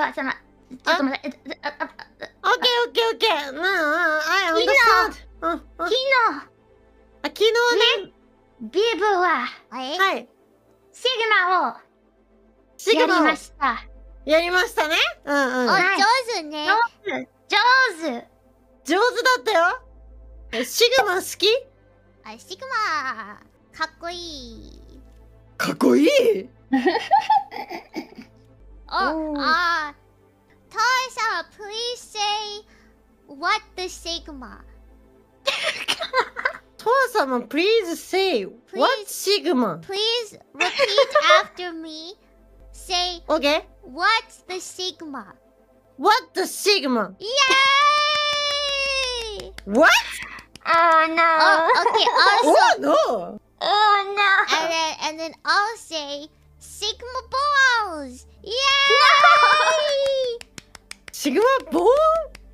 ばさま、ちょっと待って、オッケーオッケーオッケー。なあ、I いいな understand. うんうん昨日、あ昨日ね。ビブは、はい。シグマをシグマをました。やりましたね。うんうん。お、上手ね。上手上手上手だったよ。シグマ好きあ、シグマ、かっこいい。かっこいい。Or, ah, uh, Tarzan, please say what the sigma. Tarzan, please say please, what sigma. Please repeat after me. Say okay. What's the sigma? What the sigma? Yay! What? Oh no. Oh, okay. Also. oh no. Oh no. And then, and then I'll say sigma ball. balls. Yay! Sigma ボー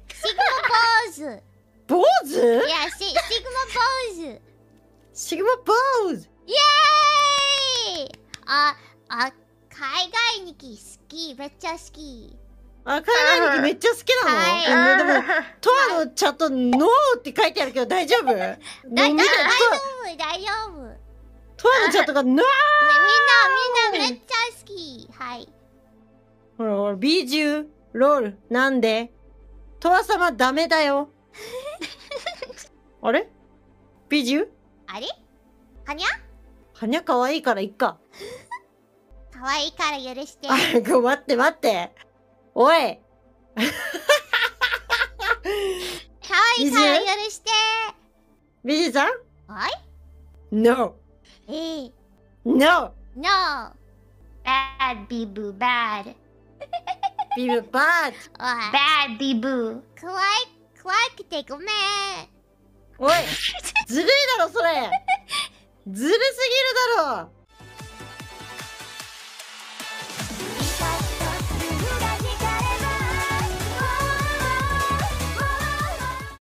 Sigma. 坊主 Yeah, si- Sigma. Sigma 坊主 Yay! あ、あ、海外にき好き。めっちゃ好き。あ、海外にめっちゃ好きなの、はいうんでも、トアのチャット、ノーって書いてあるけど大丈夫？大丈夫、大丈夫。み、みんな、トアのチャットがノーみんなめっちゃい。ほらほら、美獣、ロール、なんで？トア様ダメだよ。あれ？美獣あれ？はにゃ？はにゃ可愛いからいっか。かわいいから許して。あ、待って待って。おいかわいいから許して。美獣さん？はい ?No! ええ。No! No! Bad bibu, bad. ビブバーおい。Bad bibu. 怖い、怖くてごめん。おいずるいだろそれずるすぎるだろ